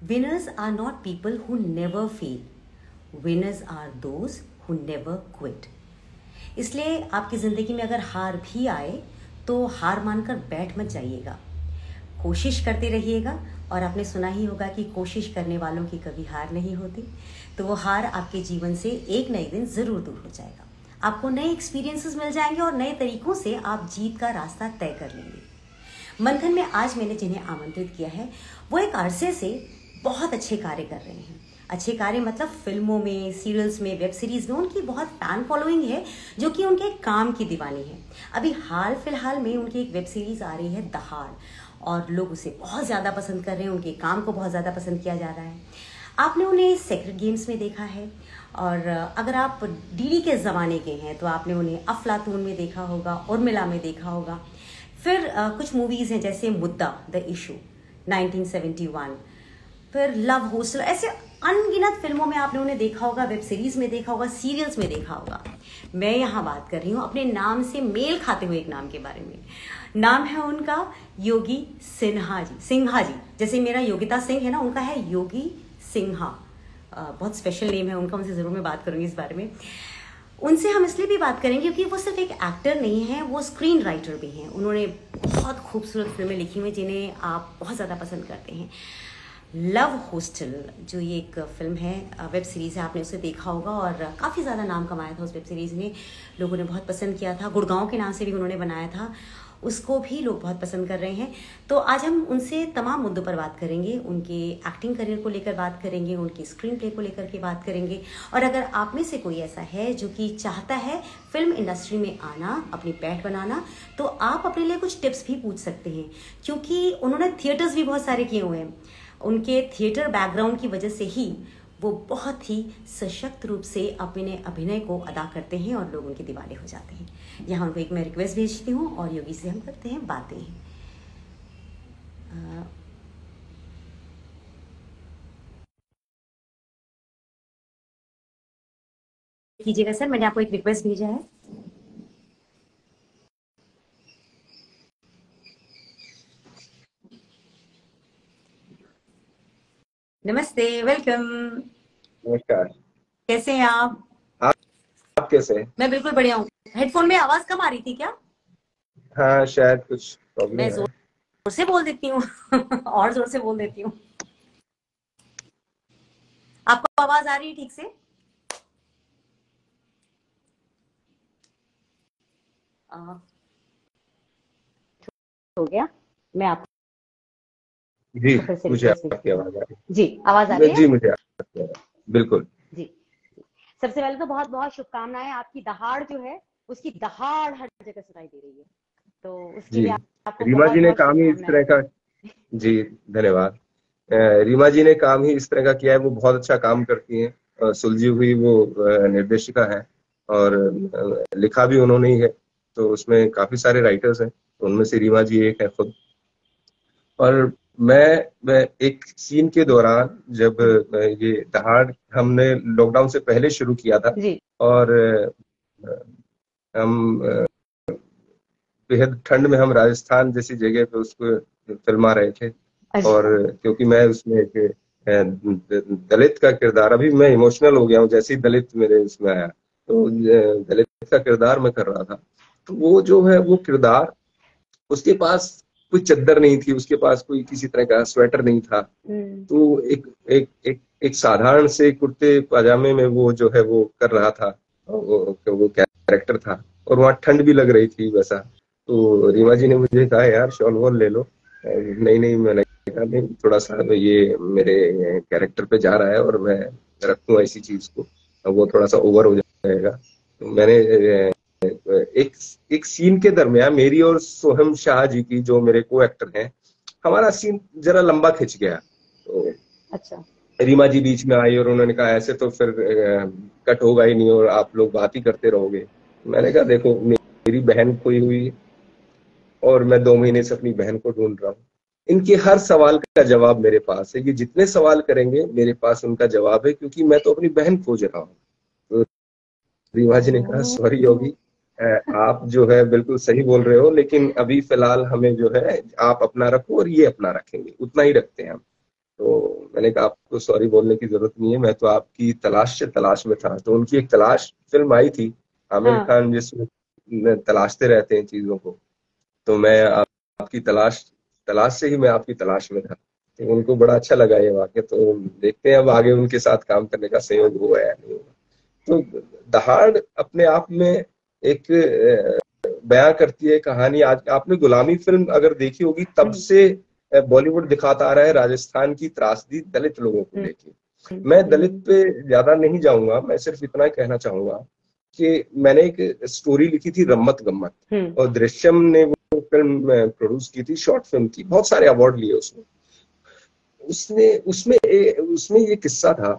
Winners are not people who never fail. Winners are those who never quit. इसलिए आपकी ज़िंदगी में अगर हार भी आए तो हार मानकर बैठ मत जाइएगा कोशिश करते रहिएगा और आपने सुना ही होगा कि कोशिश करने वालों की कभी हार नहीं होती तो वो हार आपके जीवन से एक नए दिन ज़रूर दूर हो जाएगा आपको नए एक्सपीरियंसेस मिल जाएँगे और नए तरीकों से आप जीत का रास्ता तय कर लेंगे मंथन में आज मैंने जिन्हें आमंत्रित किया है, वो एक अरसे से बहुत अच्छे कार्य कर रहे हैं। अच्छे कार्य मतलब फ़िल्मों में, सीरियल्स में, वेब सीरीज़ में उनकी बहुत फ़ैन फॉलोइंग है, जो कि उनके काम की दीवानी है। अभी हाल फ़िलहाल में उनकी एक वेब सीरीज़ आ रही है दहाड़, और लोग उसे बहुत ज़्यादा पसंद कर रहे हैं, उनके काम को बहुत ज़्यादा पसंद किया जा रहा है। आपने उन्हें सेक्रेट गेम्स में देखा है, और अगर आप डीडी के ज़माने के हैं तो आपने उन्हें अफलातून में देखा होगा, उर्मिला में देखा होगा। फिर कुछ मूवीज़ हैं, जैसे मुद्दा द इशू 1971 फिर लव होस्टल ऐसे अनगिनत फ़िल्मों में आपने उन्हें देखा होगा, वेब सीरीज़ में देखा होगा, सीरियल्स में देखा होगा। मैं यहाँ बात कर रही हूँ अपने नाम से मेल खाते हुए एक नाम के बारे में। नाम है उनका योगी सिन्हा जी सिंहा जी। जैसे मेरा योगिता सिंह है ना, उनका है योगी सिन्हा। बहुत स्पेशल नेम है उनका, उनसे ज़रूर मैं बात करूँगी इस बारे में। उनसे हम इसलिए भी बात करेंगे क्योंकि वो सिर्फ़ एक एक्टर नहीं है, वो स्क्रीन राइटर भी हैं। उन्होंने बहुत खूबसूरत फ़िल्में लिखी हुई जिन्हें आप बहुत ज़्यादा पसंद करते हैं। लव हॉस्टल जो ये एक फ़िल्म है वेब सीरीज़ है, आपने उसे देखा होगा और काफ़ी ज़्यादा नाम कमाया था उस वेब सीरीज़ ने। लोगों ने बहुत पसंद किया था, गुड़गांव के नाम से भी उन्होंने बनाया था, उसको भी लोग बहुत पसंद कर रहे हैं। तो आज हम उनसे तमाम मुद्दों पर बात करेंगे, उनके एक्टिंग करियर को लेकर बात करेंगे, उनकी स्क्रीन प्ले को लेकर के बात करेंगे। और अगर आप में से कोई ऐसा है जो कि चाहता है फ़िल्म इंडस्ट्री में आना, अपनी पैठ बनाना तो आप अपने लिए कुछ टिप्स भी पूछ सकते हैं, क्योंकि उन्होंने थिएटर्स भी बहुत सारे किए हुए हैं। उनके थिएटर बैकग्राउंड की वजह से ही वो बहुत ही सशक्त रूप से अपने अभिनय को अदा करते हैं और लोग उनके दीवाने हो जाते हैं। यहाँ उनको एक मैं रिक्वेस्ट भेजती हूँ और योगी से हम करते हैं बातें। कीजिएगा सर, मैंने आपको एक रिक्वेस्ट भेजा है। नमस्ते वेलकम नमस्कार। कैसे हैं आप? आप, आप कैसे मैं बिल्कुल बढ़िया हूँ। हेडफोन में आवाज़ कम आ रही थी क्या? हाँ शायद कुछ प्रॉब्लम मैं ज़ोर से बोल देती हूँ। और ज़ोर से बोल देती हूँ। आपको आवाज़ आ रही है ठीक से? हो गया। मैं आप जी मुझे आपकी आवाज़ आ रही जी आवाज़ आ रही है? जी मुझे बिल्कुल। जी। सबसे पहले तो बहुत बहुत शुभकामनाएँ। आपकी दहाड़ जो है उसकी दहाड़ हर जगह सुनाई दे रही है। तो उसके लिए आपको रीमा जी ने काम ही इस तरह का जी धन्यवाद। रीमा जी ने काम ही इस तरह का किया है। वो बहुत अच्छा काम करती हैं। सुलझी हुई वो निर्देशिका है और लिखा भी उन्होंने ही है। तो उसमें काफ़ी सारे राइटर्स हैं। उनमें से रीमा जी एक है खुद। और मैं, मैं एक सीन के दौरान जब ये दहाड़ हमने लॉकडाउन से पहले शुरू किया था जी। और हम बेहद ठंड में हम राजस्थान जैसी जगह पे उसको फिल्मा रहे थे अच्छा। और क्योंकि मैं उसमें एक दलित का किरदार अभी मैं इमोशनल हो गया हूँ जैसे ही दलित मेरे उसमें आया तो दलित का किरदार मैं कर रहा था तो वो जो है वो किरदार उसके पास कोई चद्दर नहीं थी उसके पास कोई किसी तरह का स्वेटर नहीं था। तो एक एक एक एक साधारण से कुर्ते पजामे में वो जो है वो कर रहा था वो, वो कैरेक्टर था और वहाँ ठंड भी लग रही थी वैसा। तो रीमा जी ने मुझे कहा यार शॉल वॉल ले लो। नहीं नहीं मैंने कहा नहीं थोड़ा सा ये मेरे कैरेक्टर पे जा रहा है और मैं रखूँ ऐसी चीज़ को वो थोड़ा सा ओवर हो जाएगा। तो मैंने एक एक सीन के दरमियान मेरी और सोहम शाह जी की जो मेरे को एक्टर हैं हमारा सीन जरा लंबा खिंच गया। तो अच्छा। रीमा जी बीच में आई और उन्होंने कहा ऐसे तो फिर कट होगा ही नहीं और आप लोग बात ही करते रहोगे। मैंने कहा देखो मेरी बहन खोई हुई और मैं दो महीने से अपनी बहन को ढूंढ रहा हूँ। इनके हर सवाल का जवाब मेरे पास है ये जितने सवाल करेंगे मेरे पास उनका जवाब है क्योंकि मैं तो अपनी बहन खोज रहा हूँ। तो रीमा जी ने कहा सॉरी योगी आप जो है बिल्कुल सही बोल रहे हो लेकिन अभी फ़िलहाल हमें जो है आप अपना रखो और ये अपना रखेंगे उतना ही रखते हैं हम। तो मैंने कहा आपको सॉरी बोलने की ज़रूरत नहीं है मैं तो आपकी तलाश से तलाश में था तो उनकी एक तलाश फ़िल्म आई थी आमिर हाँ। खान जिसमें तलाशते रहते हैं चीज़ों को। तो मैं आप, आपकी तलाश तलाश से ही मैं आपकी तलाश में था। तो उनको बड़ा अच्छा लगा ये वाक्य तो देखते हैं अब आगे उनके साथ काम करने का सहयोग हुआ है नहीं हुआ। तो दहाड़ अपने आप में एक बयां करती है कहानी आज आपने गुलामी फ़िल्म अगर देखी होगी तब हम्म। से बॉलीवुड दिखाता आ रहा है राजस्थान की त्रासदी दलित लोगों को हम्म। लेके मैं दलित पे ज़्यादा नहीं जाऊँगा मैं सिर्फ़ इतना कहना चाहूँगा कि मैंने एक स्टोरी लिखी थी रम्मत गम्मत हम्म। और दृश्यम ने वो फ़िल्म प्रोड्यूस की थी शॉर्ट फ़िल्म थी बहुत सारे अवार्ड लिए उसने उसने उसमें ए, उसमें ये किस्सा था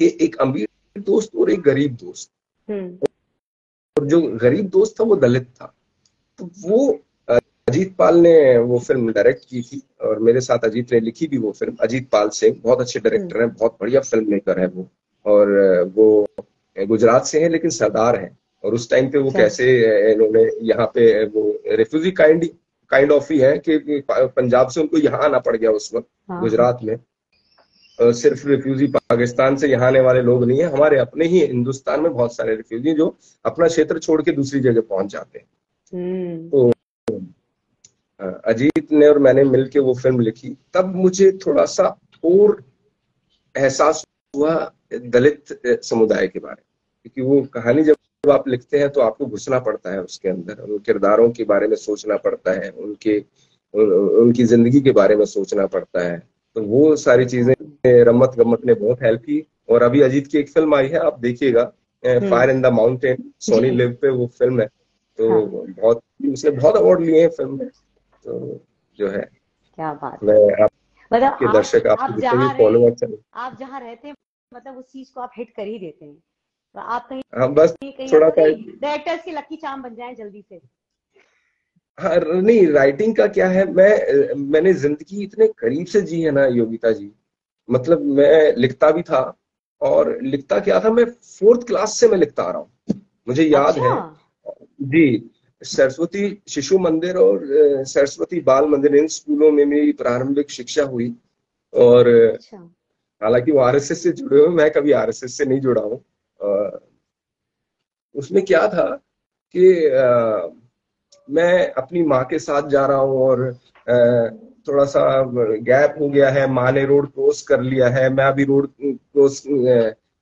कि एक अमीर दोस्त और एक गरीब दोस्त हम्म। और जो गरीब दोस्त था वो दलित था। तो वो अजीत पाल ने वो फ़िल्म डायरेक्ट की थी और मेरे साथ अजीत ने लिखी भी वो फ़िल्म। अजीत पाल सिंह बहुत अच्छे डायरेक्टर हैं बहुत बढ़िया फ़िल्म मेकर है वो। और वो गुजरात से है लेकिन सरदार है। और उस टाइम पे वो अच्छा। कैसे इन्होंने यहाँ पे वो रेफ्यूजी काइंड काइंड ऑफ़ ही है कि पंजाब से उनको यहाँ आना पड़ गया उस वक्त हाँ। गुजरात में। सिर्फ़ रिफ्यूजी पाकिस्तान से यहाँ आने वाले लोग नहीं है। हमारे अपने ही हिंदुस्तान में बहुत सारे रिफ्यूजी जो अपना क्षेत्र छोड़ के दूसरी जगह पहुँच जाते हैं। हम्म। तो अजीत ने और मैंने मिलके वो फ़िल्म लिखी। तब मुझे थोड़ा सा और एहसास हुआ दलित समुदाय के बारे में। क्योंकि वो कहानी जब आप लिखते हैं तो आपको घुसना पड़ता है उसके अंदर। उन किरदारों के बारे में सोचना पड़ता है उनके उन, उनकी ज़िंदगी के बारे में सोचना पड़ता है। तो वो सारी चीज़ें रमत गम्मत ने बहुत हेल्प की। और अभी अजीत की एक फ़िल्म आई है आप देखिएगा। Fire in the mountain Sony LIV पे वो फ़िल्म है। तो हाँ। बहुत उसने बहुत अवार्ड लिए हैं फ़िल्म में। तो जो है। क्या बात मैं आप मतलब के दर्शक आप, आप जितने भी फॉलोअर आप जहाँ रहते हैं मतलब उस चीज़ को आप हिट कर ही देते हैं। तो आप कहीं हम बस थोड़ा सा डायरेक्टर्स की लकी चाम बन जाए जल्दी से। हाँ नहीं राइटिंग का क्या है? मैं मैंने ज़िंदगी इतने करीब से जी है ना योगिता जी। मतलब मैं लिखता भी था और लिखता क्या था मैं फोर्थ क्लास से मैं लिखता आ रहा हूँ मुझे याद अच्छा? है जी सरस्वती शिशु मंदिर और सरस्वती बाल मंदिर इन स्कूलों में मेरी प्रारंभिक शिक्षा हुई और अच्छा। हालाँकि वो आरएसएस से जुड़े हुए मैं कभी आरएसएस से नहीं जुड़ा हूँ उसमें क्या था कि आ, मैं अपनी माँ के साथ जा रहा हूँ और आ, थोड़ा सा गैप हो गया है माँ ने रोड क्रॉस कर लिया है मैं अभी रोड क्रॉस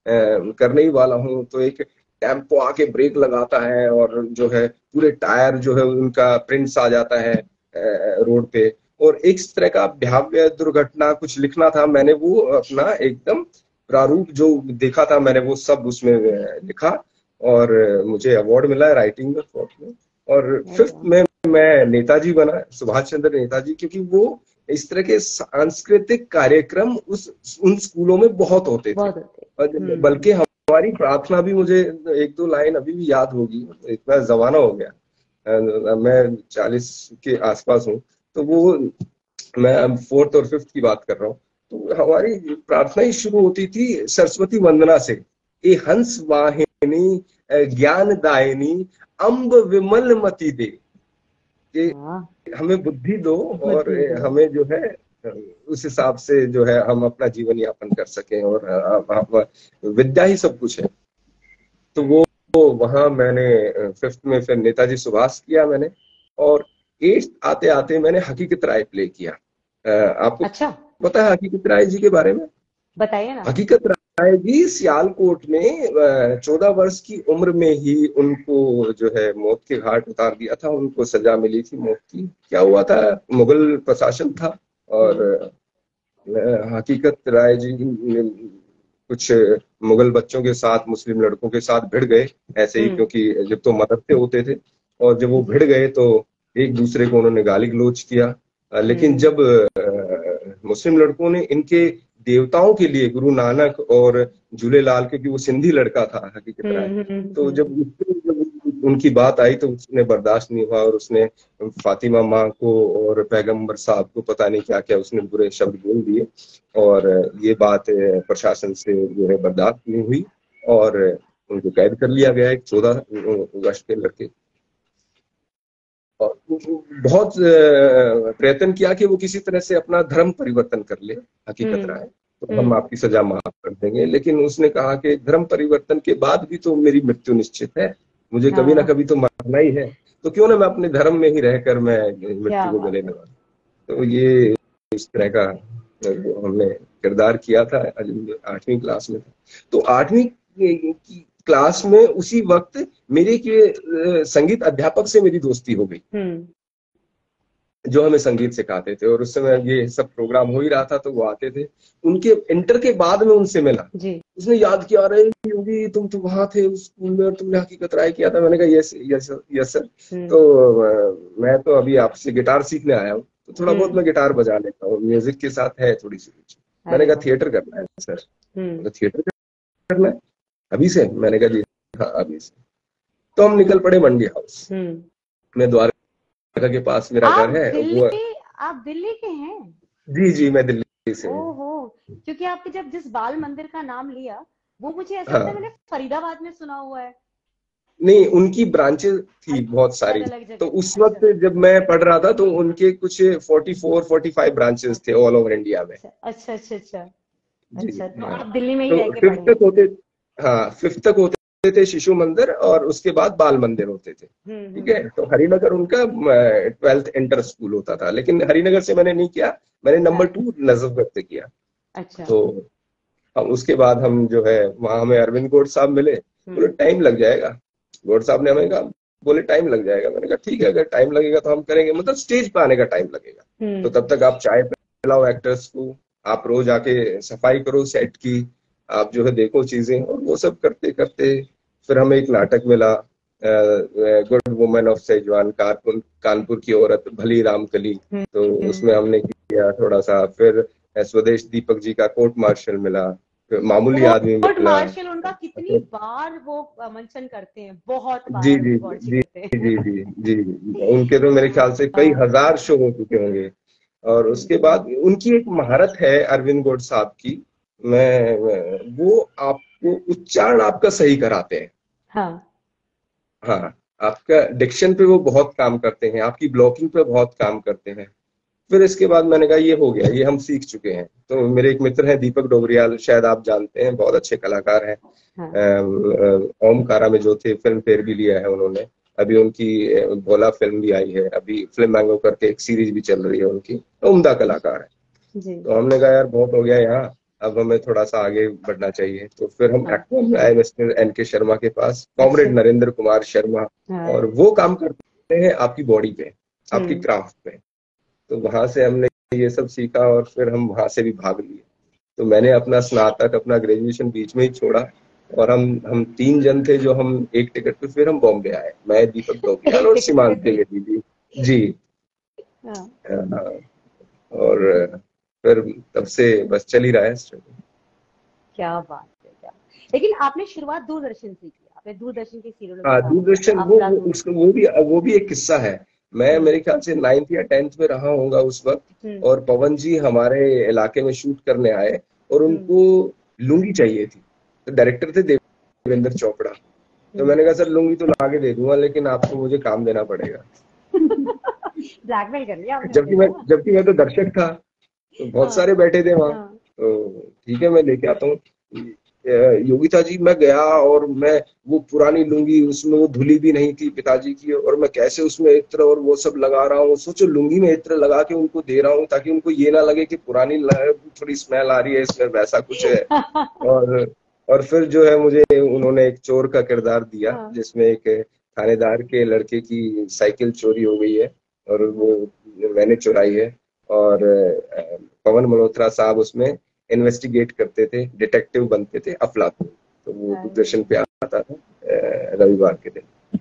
करने ही वाला हूँ तो एक टेंपो आके ब्रेक लगाता है और जो है पूरे टायर जो है उनका प्रिंट्स आ जाता है रोड पे। और एक तरह का भयाव्य दुर्घटना कुछ लिखना था मैंने वो अपना एकदम प्रारूप जो देखा था मैंने वो सब उसमें लिखा और मुझे अवार्ड मिला है राइटिंग में और फिफ्थ में मैं नेताजी बना सुभाष चंद्र नेताजी क्योंकि वो इस तरह के सांस्कृतिक कार्यक्रम उस उन स्कूलों में बहुत होते थे। हम्म। बल्कि हमारी प्रार्थना भी मुझे एक दो लाइन अभी भी याद होगी इतना जमाना हो गया। मैं चालीस के आसपास हूँ तो वो मैं फोर्थ और फिफ्थ की बात कर रहा हूँ। तो हमारी प्रार्थना ही शुरू होती थी सरस्वती वंदना से। ए हंस वाहिनी ज्ञान दायनी अम्ब विमल मती दे। कि हमें बुद्धि दो और हमें जो है उस हिसाब से जो है हम अपना जीवन यापन कर सकें और विद्या ही सब कुछ है। तो वो वहाँ मैंने फिफ्थ में फिर नेताजी सुभाष किया मैंने और एट्थ आते आते मैंने हकीकत राय प्ले किया। आपको अच्छा। पता है हकीकत राय जी के बारे में? बताइए ना। हकीकत राय जी सियालकोट में चौदह वर्ष की उम्र में ही उनको जो है मौत के घाट उतार दिया था उनको सजा मिली थी मौत की क्या हुआ था मुगल प्रशासन था और हकीकत राय जी कुछ मुगल बच्चों के साथ मुस्लिम लड़कों के साथ भिड़ गए ऐसे ही हम्म। क्योंकि जब तो मदरसे होते थे और जब वो भिड़ गए तो एक दूसरे को उन्होंने गाली गलोच किया लेकिन हम्म। जब मुस्लिम लड़कों ने इनके देवताओं के लिए गुरु नानक और झूलेलाल क्योंकि वो सिंधी लड़का था हकीकत राय। हम्म, तो जब उनकी बात आई तो उसने बर्दाश्त नहीं हुआ और उसने फातिमा माँ को और पैगंबर साहब को पता नहीं क्या क्या उसने बुरे शब्द बोल दिए। और ये बात प्रशासन से जो है बर्दाश्त नहीं हुई और उनको कैद कर लिया गया एक चौदह वर्ष के लड़के। बहुत प्रयत्न किया कि वो किसी तरह से अपना धर्म परिवर्तन कर ले हकीकत हम्म। है तो हम्म। हम आपकी सजा माफ़ कर देंगे लेकिन उसने कहा कि धर्म परिवर्तन के बाद भी तो मेरी मृत्यु निश्चित है मुझे कभी ना हाँ। कभी तो मरना ही है तो क्यों ना मैं अपने धर्म में ही रहकर मैं मृत्यु को गले। लगा तो ये इस तरह का हमने किरदार किया था आठवीं क्लास में था तो आठवीं की क्लास में उसी वक्त मेरे के संगीत अध्यापक से मेरी दोस्ती हो गई। हम्म। जो हमें संगीत सिखाते थे और उस समय ये सब प्रोग्राम हो ही रहा था तो वो आते थे। उनके इंटर के बाद में उनसे मिला। जी। उसने याद किया अरे योगी तुम तो वहाँ थे उस स्कूल में और तुमने हकीकत राय किया था। मैंने कहा यस यस यस सर। हम्म, तो मैं तो अभी आपसे गिटार सीखने आया हूँ। तो थोड़ा बहुत हम्म। मैं गिटार बजा लेता हूँ। म्यूज़िक के साथ है थोड़ी सी रुचि। मैंने कहा थिएटर करना है सर। थिएटर करना है? अभी से मैंने कहा जी हाँ अभी से। तो हम निकल पड़े मंडी हाउस। हम्म। में द्वारका के पास मेरा घर है वो आप दिल्ली के हैं? जी जी मैं दिल्ली से हूँ। ओहो क्योंकि आपने जब जिस बाल मंदिर का नाम लिया वो मुझे ऐसा हाँ। मैंने फरीदाबाद में सुना हुआ है। नहीं उनकी ब्रांचेस थी बहुत सारी। तो उस अच्छा। वक्त जब मैं पढ़ रहा था तो उनके कुछ 44 45 ब्रांचेस थे ऑल ओवर इंडिया में। अच्छा अच्छा अच्छा। अच्छा अच्छा तो। आप दिल्ली में ही तो फिफ्थ होते हाँ फिफ्थ तक होते थे शिशु मंदिर और उसके बाद बाल मंदिर होते थे। हम्म ठीक है? तो हरिनगर उनका ट्वेल्थ इंटर स्कूल होता था। लेकिन हरिनगर से मैंने नहीं किया मैंने नंबर टू नजफगढ़ से किया। अच्छा। तो हम उसके बाद हम जो है वहाँ हमें अरविंद गोड साहब मिले। बोले हम्म, टाइम लग जाएगा। गोड साहब ने हमें कहा बोले टाइम लग जाएगा। मैंने कहा ठीक है अगर टाइम लगेगा तो हम करेंगे। मतलब स्टेज पे आने का टाइम लगेगा। हम्म, तो तब तक आप चाय पिलाओ एक्टर्स को आप रोज आके सफ़ाई करो सेट की। आप जो है देखो चीज़ें और वो सब करते करते फिर हमें एक नाटक मिला good women of Szechwan Kanpur Kanpur की औरत भली राम कली। तो हम्म। उसमें हमने किया थोड़ा सा फिर स्वदेश दीपक जी का कोर्ट मार्शल मिला मामूली आदमी कोर्ट मार्शल उनका कितनी बार वो मंचन करते हैं बहुत बार जी जी जी हैं। जी जी जी जी उनके तो मेरे ख्याल से कई हज़ार शो हो चुके होंगे। और उसके बाद उनकी एक महारत है अरविंद गोड साहब की वो आपको उच्चारण आपका सही कराते हैं। हाँ। हाँ आपका डिक्शन पे वो बहुत काम करते हैं आपकी ब्लॉकिंग पे बहुत काम करते हैं। फिर इसके बाद मैंने कहा ये हो गया ये हम सीख चुके हैं। तो मेरे एक मित्र हैं दीपक डोबरियाल शायद आप जानते हैं बहुत अच्छे कलाकार हैं। हाँ। ओमकारा में जो थे फ़िल्म फेयर भी लिया है उन्होंने। अभी उनकी भोला फ़िल्म भी आई है। अभी फ़िल्म मैंगो करके एक सीरीज़ भी चल रही है उनकी। उम्दा कलाकार है। जी। तो हमने कहा यार बहुत हो गया यहाँ। अब हमें थोड़ा सा आगे बढ़ना चाहिए। तो फिर हम। एक्टर में आए मिस्टर एन के शर्मा के पास कॉमरेड। नरेंद्र कुमार शर्मा और वो काम करते हैं आपकी बॉडी पे आपकी हम्म। क्राफ्ट पे। तो वहाँ से हमने ये सब सीखा और फिर हम वहाँ से भी भाग लिए। तो मैंने अपना स्नातक अपना ग्रेजुएशन बीच में ही छोड़ा और हम हम तीन जन थे जो हम एक टिकट पे फिर हम बॉम्बे आए। मैं दीपक डोपियाल और सीमांत? जी जी। हाँ। हाँ, और फिर तब से बस चल ही रहा है struggle। क्या बात है क्या लेकिन आपने शुरुआत दूरदर्शन से की आपने दूरदर्शन के सीरियलों हाँ दूरदर्शन वो उसका वो भी वो भी एक किस्सा है। मैं मेरे ख्याल से नाइन्थ या टेंथ में रहा होऊँगा उस वक्त हम्म, और पवन जी हमारे इलाके में शूट करने आए और उनको लुंगी चाहिए थी। तो डायरेक्टर थे देवेंद्र चोपड़ा। तो हम्म। मैंने कहा सर लुंगी तो ला के दे दूँगा लेकिन आपको मुझे काम देना पड़ेगा। ब्लैकमेल कर लिया जबकि मैं जबकि मैं तो दर्शक था। तो बहुत हाँ। सारे बैठे थे वहाँ। हाँ, तो ठीक है मैं लेके आता हूँ। योगिता जी मैं गया और मैं वो पुरानी लुंगी उसमें वो धुली भी नहीं थी पिताजी की और मैं कैसे उसमें इत्र और वो सब लगा रहा हूँ। सोचो लुंगी में इत्र लगा के उनको दे रहा हूँ ताकि उनको ये ना लगे कि पुरानी थोड़ी स्मेल आ रही है इसमें वैसा कुछ है। और और फिर जो है मुझे उन्होंने एक चोर का किरदार दिया हाँ। जिसमें एक थानेदार के लड़के की साइकिल चोरी हो गई है और वो मैंने चुराई है। और पवन मल्होत्रा साहब उसमें इन्वेस्टिगेट करते थे डिटेक्टिव बनते थे अफलातून तो वो हाँ। दूरदर्शन पे आता था रविवार के दिन।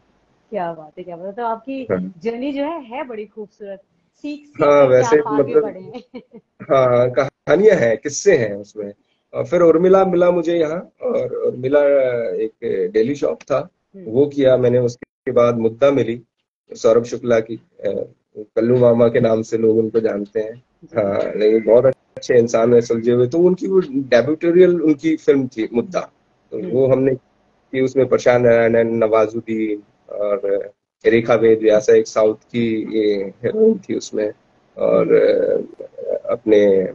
क्या बात है क्या बात है। तो आपकी हाँ। जर्नी जो है है बड़ी खूबसूरत। सीख सीख हाँ, वैसे मतलब- हाँ। कहानियाँ हैं किस्से हैं उसमें। और फिर उर्मिला मिला मुझे यहाँ और उर्मिला एक डेली शॉप था। हम्म। वो किया मैंने उसके बाद मुद्दा मिली सौरभ शुक्ला की कल्लू मामा के नाम से लोग उनको जानते हैं। हाँ लेकिन बहुत अच्छे इंसान है सुलझे हुए। तो उनकी वो डेब्यूटोरियल उनकी फ़िल्म थी मुद्दा। तो। वो हमने की उसमें प्रशांत नारायण नवाजुद्दीन और रेखा वेद व्यासा एक साउथ की हीरोइन थी उसमें। और अपने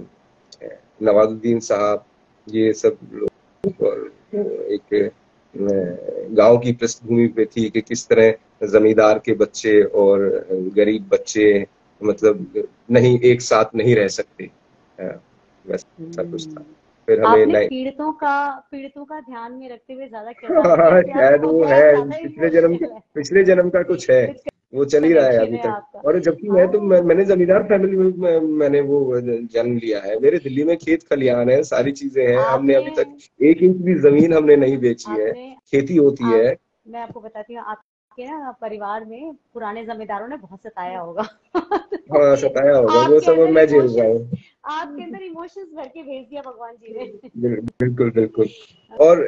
नवाजुद्दीन साहब ये सब लोग और एक गाँव की पृष्ठभूमि पे थी कि किस तरह जमींदार के बच्चे और गरीब बच्चे मतलब नहीं एक साथ नहीं रह सकते। वैसा कुछ था। हम्म। फिर हमें पीड़ितों का पीड़ितों का ध्यान में रखते हुए ज़्यादा हाँ, शायद वो है पिछले जन्म पिछले जन्म का कुछ है। वो चल ही रहा है अभी तक। और जबकि मैं तो मैं, मैंने जमींदार फैमिली में मैंने वो जन्म लिया है। मेरे दिल्ली में खेत खलियान है सारी चीज़ें हैं। हमने अभी तक एक इंच भी ज़मीन हमने नहीं बेची है। खेती होती है। मैं आपको बताती हूँ आपके ना परिवार में पुराने जमींदारों ने बहुत सताया होगा। हाँ सताया होगा। वो सब मैं झेल रहा हूँ। आपके अंदर इमोशंस भर के भेज दिया भगवान जी ने। बिल्कुल बिल्कुल और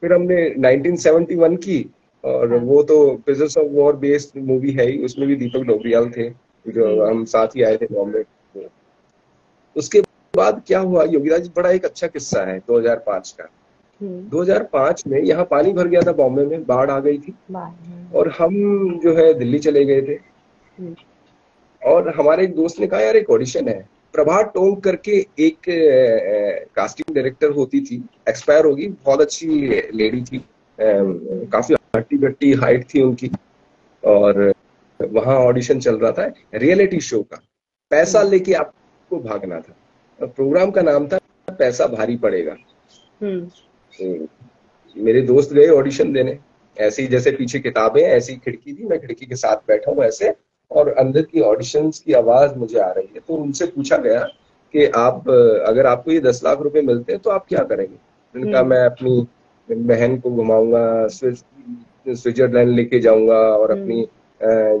फिर हमने 1971 की और हाँ। वो तो business of war based movie है ही उसमें भी दीपक डोबरियाल थे जो हम्म। हम साथ ही आए थे बॉम्बे उसके बाद क्या हुआ योगीराज बड़ा एक अच्छा किस्सा है 2005 का 2005 हम्म। में यहाँ पानी भर गया था बॉम्बे में बाढ़ आ गई थी और हम जो है दिल्ली चले गए थे हम्म। और हमारे एक दोस्त ने कहा यार एक ऑडिशन है प्रभा टोंग करके एक कास्टिंग डायरेक्टर होती थी एक्सपायर होगी बहुत अच्छी लेडी थी काफ़ी हट्टी गट्टी हाइट थी उनकी। और वहाँ ऑडिशन चल रहा था रियलिटी शो का। पैसा हम्म। लेके आपको भागना था। प्रोग्राम का नाम था पैसा भारी पड़ेगा। हम्म। तो मेरे दोस्त गए ऑडिशन देने। ऐसी जैसे पीछे किताबें ऐसी खिड़की थी। मैं खिड़की के साथ बैठा हूँ ऐसे। और अंदर की ऑडिशन की आवाज़ मुझे आ रही है। तो उनसे पूछा गया कि आप अगर आपको ये दस लाख रुपए मिलते हैं तो आप क्या करेंगे? उनका हम्म। मैं अपनी बहन को घुमाऊँगा स्विट्जरलैंड लेके जाऊँगा और हम्म। अपनी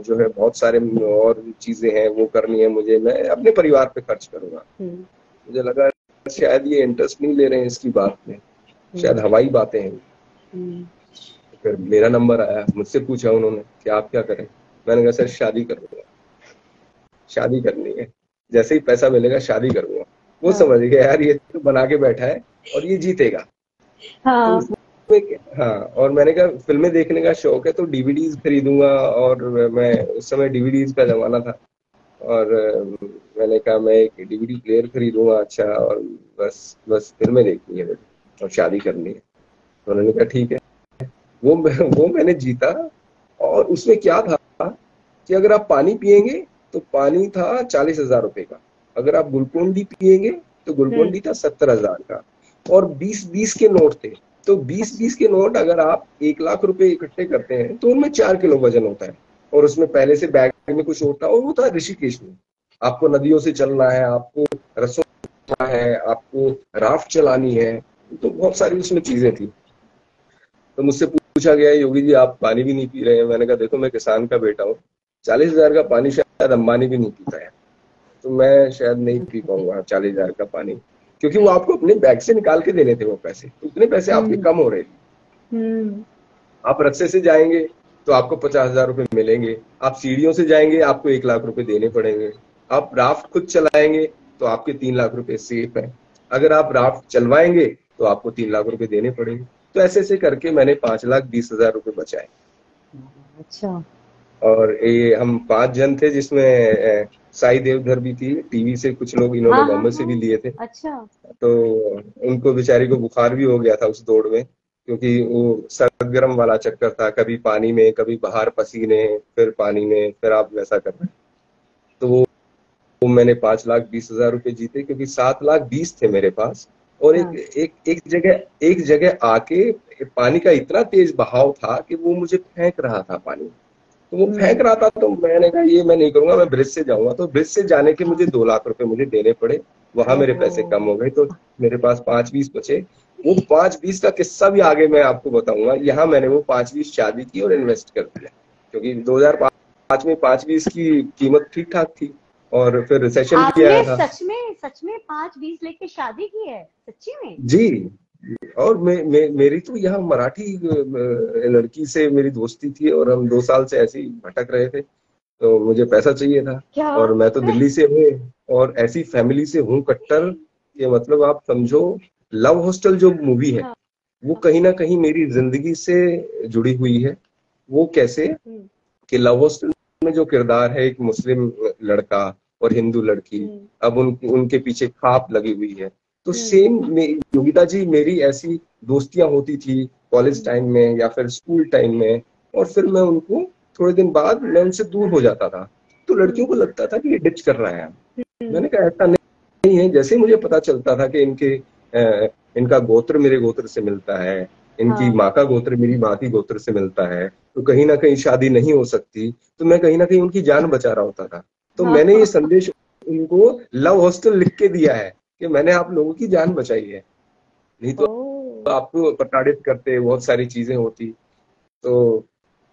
जो है बहुत सारे और चीज़ें हैं वो करनी है मुझे। मैं अपने परिवार पे खर्च करूँगा। हम्म। मुझे लगा शायद ये इंटरेस्ट नहीं ले रहे हैं इसकी बात में शायद हवाई बातें हैं। फिर मेरा नंबर आया मुझसे पूछा उन्होंने कि आप क्या करें? मैंने कहा सर शादी करूँगा। शादी करनी है। जैसे ही पैसा मिलेगा शादी करूँगा। वो हाँ। समझ गया यार ये तो बना के बैठा है और ये जीतेगा। हाँ। तो हाँ और मैंने कहा फ़िल्में देखने का शौक है तो डीवीडीज खरीदूँगा और मैं उस समय डीवीडीज का जमाना था। और मैंने कहा मैं एक डीवीडी प्लेयर खरीदूँगा अच्छा और बस बस फ़िल्में देखनी है और शादी करनी है। तो उन्होंने कहा ठीक है। वो वो मैंने जीता और उसमें क्या था कि अगर आप पानी पियेंगे तो पानी था चालीस हज़ार रुपए का। अगर आप ग्लूकोन डी पियेंगे तो ग्लूकोन डी था सत्तर हज़ार का। और बीस बीस के नोट थे। तो बीस बीस के नोट अगर आप एक लाख रुपए इकट्ठे करते हैं तो उनमें चार किलो वज़न होता है। और उसमें पहले से बैग में कुछ होता है और वो था ऋषिकेश में। आपको नदियों से चलना है, आपको रसोई है, आपको राफ्ट चलानी है तो बहुत सारी उसमें चीज़ें थी। तो मुझसे पूछा गया, योगी जी, आप पानी भी नहीं पी रहे हैं? मैंने कहा, देखो, मैं किसान का बेटा हूँ। चालीस हज़ार का पानी शायद अंबानी भी नहीं पीता है। तो मैं शायद नहीं पी पाऊँगा, चालीस हज़ार का पानी। क्योंकि वो आपको अपने बैग से निकाल के देने थे वो पैसे। उतने पैसे आपके हम्म। कम हो रहे थे। हम्म। आप रक्से से जाएँगे तो आपको पचास हज़ार रुपए मिलेंगे। आप सीढ़ियों से जाएँगे आपको एक लाख रुपए देने पड़ेंगे। आप राफ्ट खुद चलाएँगे तो आपके तीन लाख रुपए सेफ़ है। अगर आप राफ्ट चलवाएँगे तो आपको तीन लाख रुपए देने पड़ेंगे। तो ऐसे ऐसे करके मैंने पाँच लाख बीस हज़ार रुपए बचाए। अच्छा। और ये हम पाँच जन थे जिसमें साई देवधर भी थी टीवी से कुछ लोग इन्होंने हाँ, बॉम्बे हाँ, से भी हाँ। लिए थे अच्छा तो उनको बेचारी को बुखार भी हो गया था उस दौड़ में क्योंकि वो सरगर्म वाला चक्कर था कभी पानी में कभी बाहर पसीने फिर पानी में फिर आप वैसा कर रहे तो वो, वो मैंने पाँच लाख बीस हज़ार रुपए जीते क्योंकि सात लाख बीस थे मेरे पास और एक हाँ। एक एक जगह एक जगह आके पानी का इतना तेज बहाव था कि वो मुझे फेंक रहा था पानी तो वो फेंक रहा था तो मैंने कहा ये मैं नहीं करूँगा मैं ब्रिज से जाऊँगा। तो ब्रिज से जाने के मुझे दो लाख रुपए मुझे देने पड़े। वहाँ मेरे पैसे कम हो गए तो मेरे पास पाँच बीस बचे। वो पाँच बीस का किस्सा भी आगे मैं आपको बताऊँगा। यहाँ मैंने वो पाँच बीस शादी की और इन्वेस्ट कर दिया क्योंकि दो हज़ार पाँच में पाँच बीस की कीमत ठीक ठाक थी और फिर रिसेशन भी आया था। सच में सच में पाँच बीस लेके शादी की है? सच्ची में? जी। और मे, मे, मेरी तो यहाँ मराठी लड़की से मेरी दोस्ती थी और हम दो साल से ऐसे ही भटक रहे थे तो मुझे पैसा चाहिए था और मैं तो दिल्ली से हूँ और ऐसी फैमिली से हूँ कट्टर कि मतलब आप समझो लव हॉस्टल जो मूवी है हाँ। वो कहीं ना कहीं मेरी ज़िंदगी से जुड़ी हुई है वो कैसे हम्म। कि लव हॉस्टल में जो किरदार है एक मुस्लिम लड़का और हिंदू लड़की हम्म। अब उन उनके पीछे खाप लगी हुई है तो हम्म। सेम योगिता जी मेरी ऐसी दोस्तियाँ होती थी कॉलेज टाइम में या फिर स्कूल टाइम में और फिर मैं उनको थोड़े दिन बाद मैं उनसे दूर हो जाता था। तो लड़कियों को लगता था कि ये डिच कर रहा है। मैंने कहा ऐसा नहीं है। जैसे मुझे पता चलता था कि इनके इनका गोत्र मेरे गोत्र से मिलता है इनकी हाँ। माँ का गोत्र मेरी माँ की गोत्र से मिलता है तो कहीं ना कहीं शादी नहीं हो सकती तो मैं कहीं ना कहीं उनकी जान बचा रहा होता था। तो हाँ। मैंने ये संदेश उनको लव हॉस्टल लिख के दिया है। कि मैंने आप लोगों की जान बचाई है। नहीं तो आपको प्रताड़ित करते बहुत सारी चीज़ें होती। तो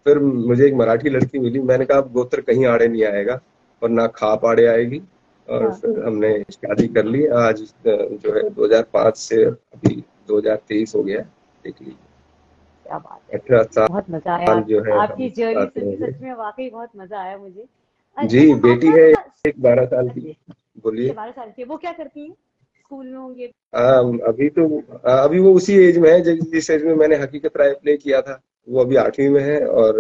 फिर मुझे एक मराठी लड़की मिली मैंने कहा गोत्र कहीं आड़े नहीं आएगा और ना खाप आड़े आएगी। और। फिर हमने शादी कर ली। आज जो है 2005 से अभी 2023 हो गया देख लीजिए। क्या बात है। बहुत मज़ा आया। जो है आपकी जर्नी। सच में वाकई बहुत मज़ा आया मुझे। जी अच्छा, बेटी है एक बारह साल की। बोलिए। बारह साल की। वो क्या करती है? स्कूल में होंगे? अभी तो अभी वो उसी एज में है जिस एज में मैंने हकीकत राय प्ले किया था वो अभी आठवीं में है और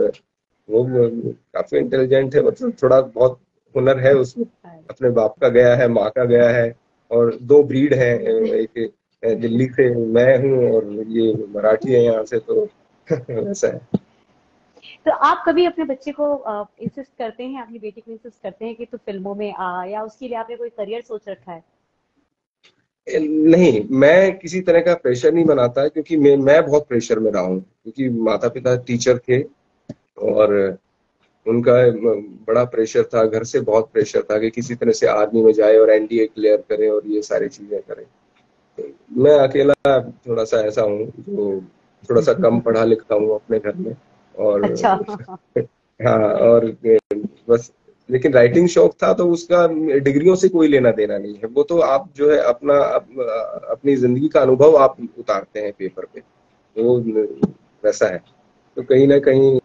वो वो काफ़ी इंटेलिजेंट है मतलब थोड़ा बहुत हुनर है उसमें। अपने बाप का गया है माँ का गया है और दो ब्रीड है एक दिल्ली से मैं हूँ और ये मराठी है यहाँ से तो वैसा है। तो आप कभी अपने बच्चे को इंसिस्ट करते हैं अपनी बेटी को इंसिस्ट करते हैं कि तू फ़िल्मों में आ या उसके लिए आपने कोई करियर सोच रखा है? नहीं मैं किसी तरह का प्रेशर नहीं बनाता है क्योंकि मैं मैं बहुत प्रेशर में रहा हूँ क्योंकि माता पिता टीचर थे और उनका बड़ा प्रेशर था घर से बहुत प्रेशर था कि किसी तरह से आर्मी में जाए और एनडीए क्लियर करे और ये सारी चीज़ें करे। मैं अकेला थोड़ा सा ऐसा हूँ जो थोड़ा सा कम पढ़ा लिखा हूँ अपने घर में और अच्छा। हाँ और बस लेकिन राइटिंग शौक था तो उसका डिग्रियों से कोई लेना देना नहीं है। वो तो आप जो है अपना अप, अपनी ज़िंदगी का अनुभव आप उतारते हैं पेपर पे। वो वैसा है। तो कहीं ना कहीं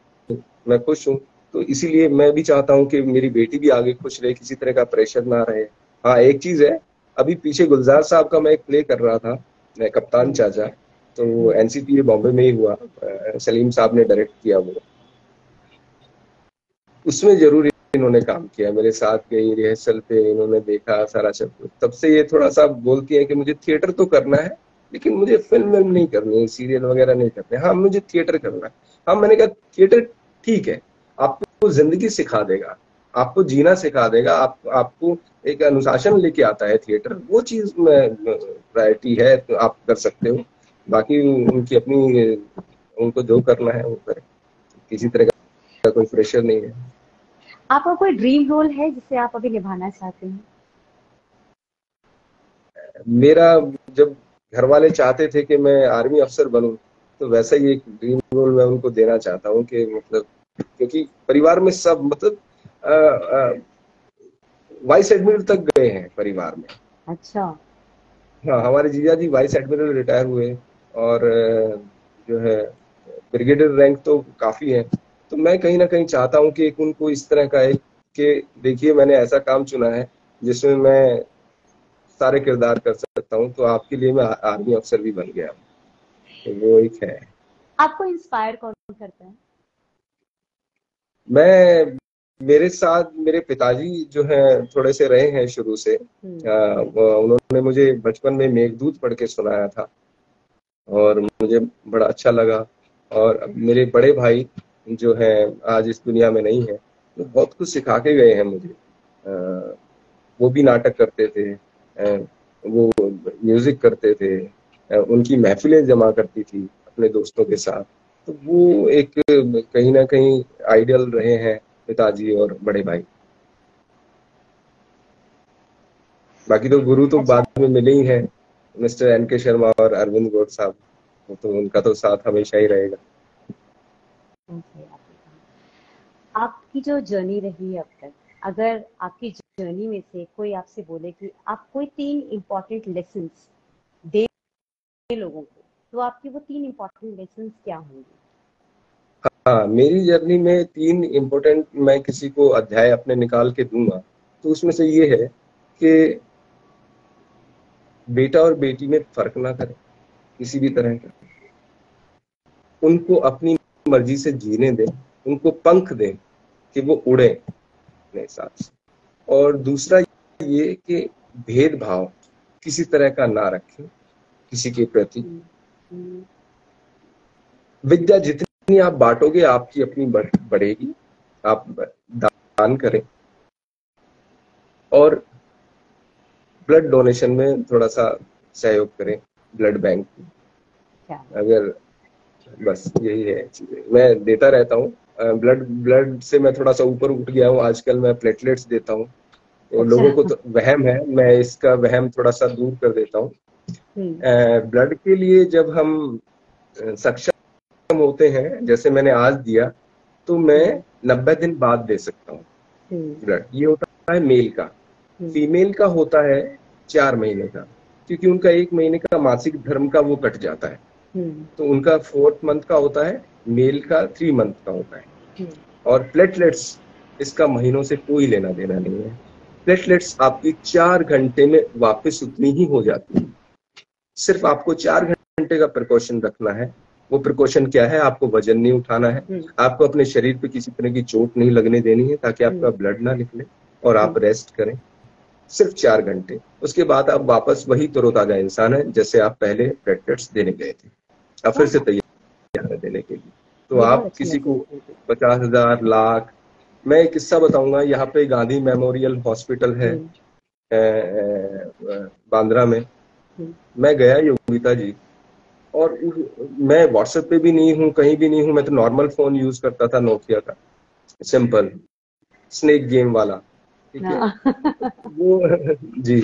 मैं खुश हूँ। तो इसीलिए मैं भी चाहता हूँ कि मेरी बेटी भी आगे खुश रहे किसी तरह का प्रेशर ना रहे। हाँ एक चीज़ है अभी पीछे गुलजार साहब का मैं एक प्ले कर रहा था मैं कप्तान चाचा तो एनसीपीए बॉम्बे में ही हुआ। सलीम साहब ने डायरेक्ट किया वो। उसमें ज़रूर इन्होंने काम किया, मेरे साथ गई रिहर्सल पे इन्होंने देखा सारा सब तब से ये थोड़ा सा बोलती है कि मुझे थिएटर तो करना है, लेकिन मुझे फ़िल्म विल्म नहीं करनी है, सीरियल वगैरह नहीं करने। हाँ मुझे थिएटर करना है। हाँ मैंने कहा, थिएटर ठीक है, आपको ज़िंदगी सिखा देगा, आपको जीना सिखा देगा, आप, आपको एक अनुशासन लेके आता है थिएटर, वो चीज़ में, प्रायोरिटी है तो आप कर सकते हो। बाकी उनकी अपनी, उनको जो करना है, वो करें। किसी तरह का कोई प्रेशर नहीं है। आपका कोई ड्रीम रोल है जिसे आप अभी निभाना चाहते हैं? मेरा जब घर वाले चाहते थे कि मैं आर्मी अफसर बनूं तो वैसा ही एक ड्रीम रोल मैं उनको देना चाहता हूँ कि मतलब क्योंकि परिवार में सब मतलब वाइस एडमिरल तक गए हैं परिवार में। अच्छा। हाँ हमारे जीजा जी वाइस एडमिरल रिटायर हुए और जो है ब्रिगेडियर रैंक तो काफ़ी है। तो मैं कहीं ना कहीं चाहता हूँ कि एक उनको इस तरह का एक कि देखिए मैंने ऐसा काम चुना है जिसमें मैं सारे किरदार कर सकता हूँ तो आपके लिए मैं आर्मी अफसर भी बन गया तो वो एक है। आपको इंस्पायर कौन करता है? मैं मेरे साथ मेरे पिताजी जो हैं थोड़े से रहे हैं शुरू से। आ, उन्होंने मुझे बचपन में मेघदूत पढ़ के सुनाया था और मुझे बड़ा अच्छा लगा। और मेरे बड़े भाई जो है आज इस दुनिया में नहीं है तो बहुत कुछ सिखा के गए हैं मुझे। आ, वो भी नाटक करते थे वो म्यूज़िक करते थे उनकी महफिलें जमा करती थी अपने दोस्तों के साथ। तो वो एक कहीं ना कहीं आइडियल रहे हैं पिताजी और बड़े भाई। बाकी तो गुरु तो। बाद में मिले ही हैं। मिस्टर एन के शर्मा और अरविंद गौड़ साहब तो उनका तो साथ हमेशा ही रहेगा। आपकी जो जर्नी रही अब तक, अगर आपकी जर्नी में से कोई आपसे बोले कि आप कोई तीन इम्पोर्टेंट लेसन दे लोगों को तो आपके वो तीन इम्पोर्टेंट लेसन क्या होंगे? हाँ मेरी जर्नी में तीन इम्पोर्टेंट मैं किसी को अध्याय अपने निकाल के दूँगा तो उसमें से ये है कि बेटा और बेटी में फ़र्क ना करें, किसी भी तरह का। उनको अपनी मर्ज़ी से जीने दें उनको पंख दें कि वो उड़े अपने साथ। और दूसरा ये कि भेदभाव किसी तरह का ना रखें किसी के प्रति। विद्या जितनी आप बांटोगे आपकी अपनी बढ़ेगी। आप दान करें। और ब्लड डोनेशन में थोड़ा सा सहयोग करें ब्लड बैंक। अगर बस यही है चीज़ें। मैं देता रहता हूँ। ब्लड ब्लड से मैं थोड़ा सा ऊपर उठ गया हूँ। आजकल मैं प्लेटलेट्स देता हूँ। तो अच्छा। लोगों को तो वहम है मैं इसका वहम थोड़ा सा दूर कर देता हूँ। ब्लड हम्म। के लिए जब हम सक्षम होते हैं जैसे मैंने आज दिया तो मैं नब्बे दिन बाद दे सकता हूँ। ब्लड हम्म। ये होता है मेल का। फीमेल हम्म। का होता है चार महीने का। क्योंकि उनका एक महीने का मासिक धर्म का वो कट जाता है। तो उनका फोर्थ मंथ का होता है मेल का थ्री मंथ का होता है। और प्लेटलेट्स इसका महीनों से कोई लेना देना नहीं है। प्लेटलेट्स आपकी चार घंटे में वापस उतनी ही हो जाती है। सिर्फ़ आपको चार घंटे का प्रिकॉशन रखना है। वो प्रिकॉशन क्या है? आपको वज़न नहीं उठाना है। हम्म। आपको अपने शरीर पे किसी तरह की चोट नहीं लगने देनी है ताकि आपका ब्लड हम्म। ना निकले और आप रेस्ट हम्म। करें। सिर्फ़ चार घंटे। उसके बाद आप वापस वही तरोताजा इंसान है जैसे आप पहले प्लेटलेट्स देने गए थे। फिर से तैयार है देने के लिए। तो आप अच्छा किसी को पचास हज़ार लाख मैं एक किस्सा बताऊँगा यहाँ पे गांधी मेमोरियल हॉस्पिटल है बांद्रा में। मैं गया योगिता जी और मैं व्हाट्सएप पे भी नहीं हूँ कहीं भी नहीं हूँ मैं तो नॉर्मल फ़ोन यूज़ करता था नोकिया का। सिंपल स्नेक गेम वाला ठीक है? हाँ। वो जी।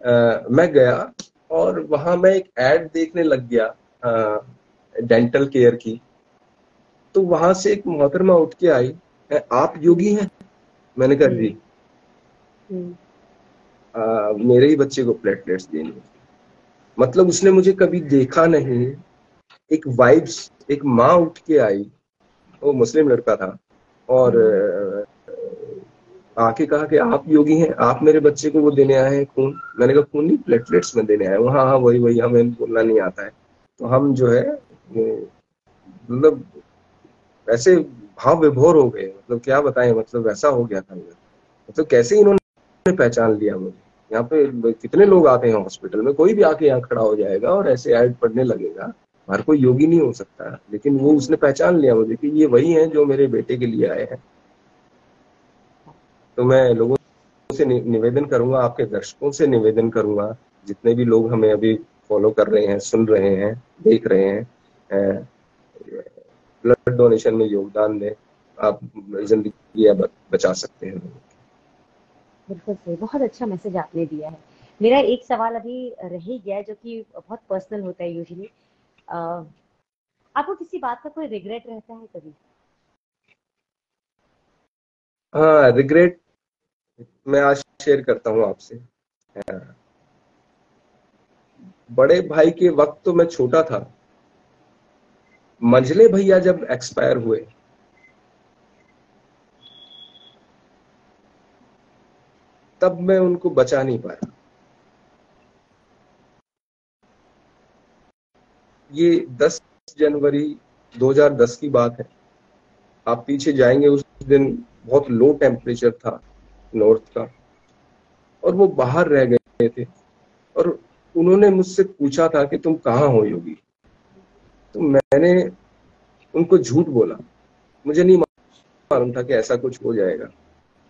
आ, मैं गया और वहाँ मैं एक एड देखने लग गया डेंटल केयर की तो वहाँ से एक मोहतरमा उठ के आई आप योगी हैं? मैंने कहा जी. हम्म। आ, मेरे ही बच्चे को प्लेटलेट्स देनी मतलब उसने मुझे कभी देखा नहीं। एक वाइब्स एक माँ उठ के आई। वो मुस्लिम लड़का था और आके कहा कि आप योगी हैं आप मेरे बच्चे को वो देने आए हैं खून? मैंने कहा खून नहीं प्लेटलेट्स में देने आए हाँ। हाँ वही वही हमें बोलना नहीं आता है। तो हम जो है मतलब ऐसे भाव विभोर हो गए मतलब क्या बताएँ मतलब वैसा हो गया था मतलब कैसे इन्होंने पहचान लिया मुझे? यहाँ पे कितने लोग आते हैं हॉस्पिटल में? कोई भी आके यहाँ खड़ा हो जाएगा और ऐसे ऐड पढ़ने लगेगा। हर कोई योगी नहीं हो सकता, लेकिन वो उसने पहचान लिया मुझे कि ये वही हैं जो मेरे बेटे के लिए आए हैं। तो मैं लोगों से निवेदन करूँगा, आपके दर्शकों से निवेदन करूँगा, जितने भी लोग हमें अभी फॉलो कर रहे हैं, सुन रहे हैं, देख रहे हैं ब्लड डोनेशन में योगदान दें आप ज़िंदगी बचा सकते हैं। बिल्कुल सही बहुत अच्छा मैसेज आपने दिया है। मेरा एक सवाल अभी रह ही गया जो कि बहुत पर्सनल होता है यूजुअली आपको किसी बात का कोई रिग्रेट रहता है कभी? हाँ रिग्रेट मैं आज शेयर करता हूँ आपसे। बड़े भाई के वक्त तो मैं छोटा था। मंझले भैया जब एक्सपायर हुए, तब मैं उनको बचा नहीं पाया। ये 10 जनवरी 2010 की बात है। आप पीछे जाएँगे, उस दिन बहुत लो टेम्परेचर था नॉर्थ का, और वो बाहर रह गए थे। और उन्होंने मुझसे पूछा था कि तुम कहाँ हो योगी? तो मैंने उनको झूठ बोला। मुझे नहीं मालूम था कि ऐसा कुछ हो जाएगा।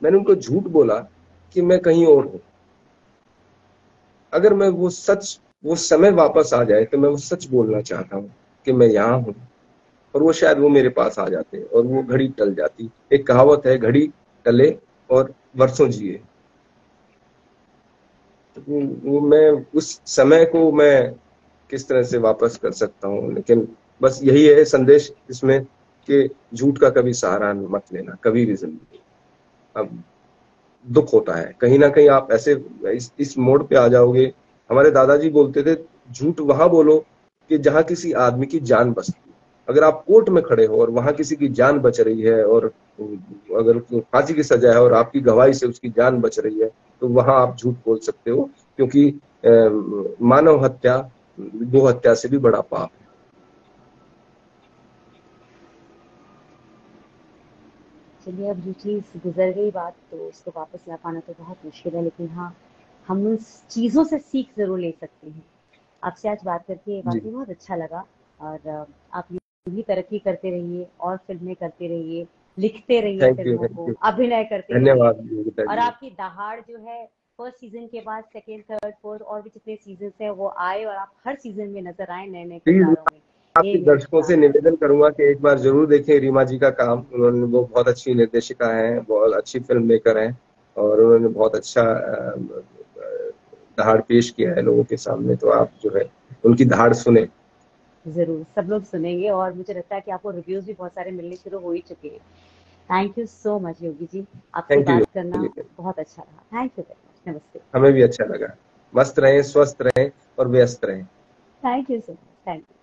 मैंने उनको झूठ बोला कि मैं कहीं और हूँ। अगर मैं वो सच, वो समय वापस आ जाए तो मैं वो सच बोलना चाहता हूँ कि मैं यहाँ हूँ। और वो शायद वो मेरे पास आ जाते और वो घड़ी टल जाती। एक कहावत है, घड़ी टले और वर्षों जिए। तो वो मैं उस समय को मैं किस तरह से वापस कर सकता हूँ लेकिन बस यही है संदेश इसमें कि झूठ का कभी सहारा मत लेना कभी भी ज़िंदगी। अब दुख होता है। कहीं ना कहीं आप ऐसे इस, इस मोड़ पे आ जाओगे। हमारे दादाजी बोलते थे झूठ वहाँ बोलो कि जहाँ किसी आदमी की जान बचती अगर आप कोर्ट में खड़े हो और वहाँ किसी की जान बच रही है और अगर फांसी की सजा है और आपकी गवाही से उसकी जान बच रही है तो वहाँ आप झूठ बोल सकते हो क्योंकि मानव हत्या गो हत्या से भी बड़ा पाप है। चलिए अब जो चीज़ गुजर गई बात तो उसको वापस ला पाना तो बहुत मुश्किल है लेकिन हाँ हम उन चीज़ों से सीख ज़रूर ले सकते हैं। आपसे आज बात करके वाकई बहुत अच्छा लगा और आप भी तरक्की करते रहिए और फ़िल्में करते रहिए लिखते रहिए फ़िल्मों को अभिनय करते धन्यवाद और आपकी दहाड़ जो है फ़र्स्ट सीज़न के बाद सेकेंड थर्ड फोर्थ और भी जितने सीज़न है वो आए और आप हर सीज़न में नज़र आए नए नए आपके दर्शकों से निवेदन करूँगा कि एक बार ज़रूर देखें रीमा जी का काम। उन्होंने वो बहुत अच्छी निर्देशिका है बहुत अच्छी फ़िल्म मेकर हैं और उन्होंने बहुत अच्छा दहाड़ पेश किया है लोगों के सामने। तो आप जो है उनकी धाड़ सुने। ज़रूर सब लोग सुनेंगे और मुझे लगता है कि आपको रिव्यूज़ भी बहुत सारे मिलने शुरू हो ही चुके हैं। Thank you so much Yogi ji. आपसे बात करना बहुत अच्छा रहा। थैंक यू नमस्ते। हमें भी अच्छा लगा। मस्त रहें स्वस्थ रहें और व्यस्त रहें। Thank you sir thank you